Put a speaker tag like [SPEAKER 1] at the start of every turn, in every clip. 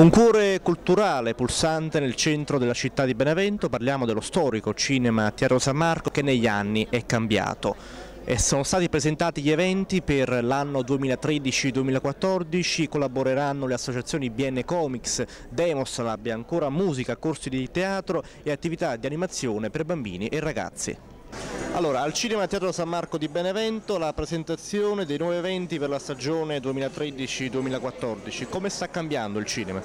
[SPEAKER 1] Un cuore culturale pulsante nel centro della città di Benevento, parliamo dello storico cinema Teatro San Marco che negli anni è cambiato. E sono stati presentati gli eventi per l'anno 2013-2014, collaboreranno le associazioni BN Comics, Demos Lab, ancora musica, corsi di teatro e attività di animazione per bambini e ragazzi. Allora, al Cinema Teatro San Marco di Benevento la presentazione dei nuovi eventi per la stagione 2013-2014. Come sta cambiando il cinema?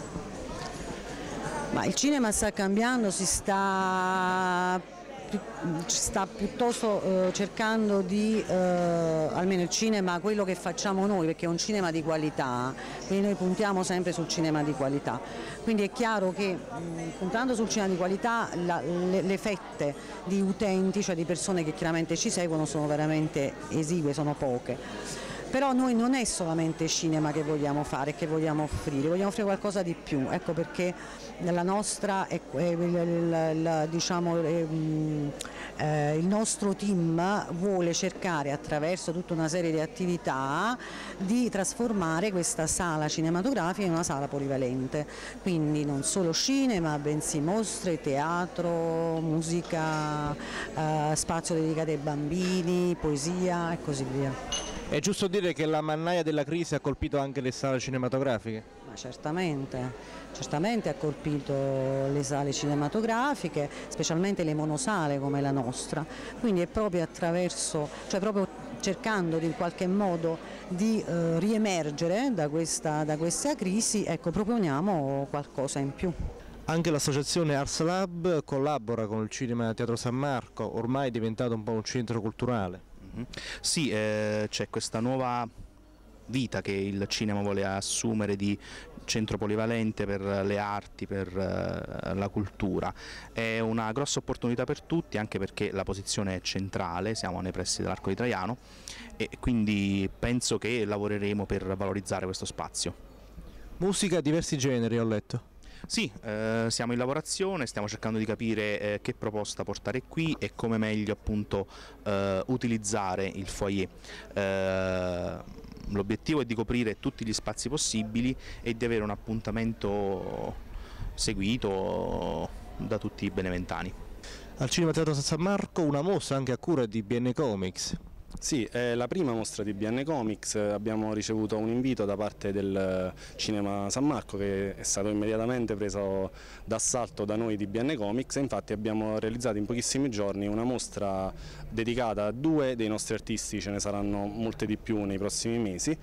[SPEAKER 2] Ma il cinema sta cambiando, si sta sta piuttosto eh, cercando di, eh, almeno il cinema, quello che facciamo noi, perché è un cinema di qualità, quindi noi puntiamo sempre sul cinema di qualità. Quindi è chiaro che mh, puntando sul cinema di qualità le, fette di utenti, cioè di persone che chiaramente ci seguono, sono veramente esigue, sono poche però noi non è solamente cinema che vogliamo fare, che vogliamo offrire, vogliamo offrire qualcosa di più, ecco perché la nostra, è, è, il, diciamo, è, eh, il nostro team vuole cercare attraverso tutta una serie di attività di trasformare questa sala cinematografica in una sala polivalente, quindi non solo cinema, bensì mostre, teatro, musica, eh, spazio dedicato ai bambini, poesia e così via.
[SPEAKER 1] È giusto dire che la mannaia della crisi ha colpito anche le sale cinematografiche?
[SPEAKER 2] Ma certamente, certamente ha colpito le sale cinematografiche, specialmente le monosale come la nostra, quindi è proprio attraverso, cioè proprio cercando in qualche modo di eh, riemergere da questa, da questa crisi, ecco, proponiamo qualcosa in più.
[SPEAKER 1] Anche l'associazione Ars Lab collabora con il Cinema Teatro San Marco, ormai è diventato un po' un centro culturale.
[SPEAKER 3] Sì, eh, c'è questa nuova vita che il cinema vuole assumere di centro polivalente per le arti, per uh, la cultura. È una grossa opportunità per tutti anche perché la posizione è centrale, siamo nei pressi dell'Arco di Traiano e quindi penso che lavoreremo per valorizzare questo spazio.
[SPEAKER 1] Musica diversi generi ho letto.
[SPEAKER 3] Sì, eh, siamo in lavorazione, stiamo cercando di capire eh, che proposta portare qui e come meglio appunto eh, utilizzare il foyer. Eh, l'obiettivo è di coprire tutti gli spazi possibili e di avere un appuntamento seguito da tutti i beneventani.
[SPEAKER 1] Al Cinema Teatro San Marco una mostra anche a cura di BN Comics.
[SPEAKER 4] Sì, è la prima mostra di BN Comics, abbiamo ricevuto un invito da parte del Cinema San Marco che è stato immediatamente preso d'assalto da noi di BN Comics. Infatti abbiamo realizzato in pochissimi giorni una mostra dedicata a due dei nostri artisti, ce ne saranno molte di più nei prossimi mesi,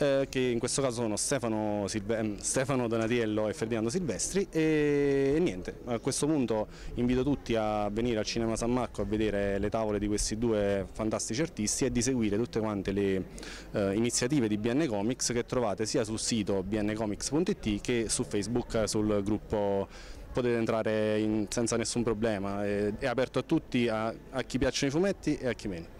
[SPEAKER 4] eh, che in questo caso sono Stefano, Silve ehm, Stefano, Donatiello e Ferdinando Silvestri e, e, niente, a questo punto invito tutti a venire al Cinema San Marco a vedere le tavole di questi due fantastici artisti e di seguire tutte quante le eh, iniziative di BN Comics che trovate sia sul sito bncomics.it che su Facebook sul gruppo potete entrare in, senza nessun problema, è, è aperto a tutti, a, a chi piacciono i fumetti e a chi meno.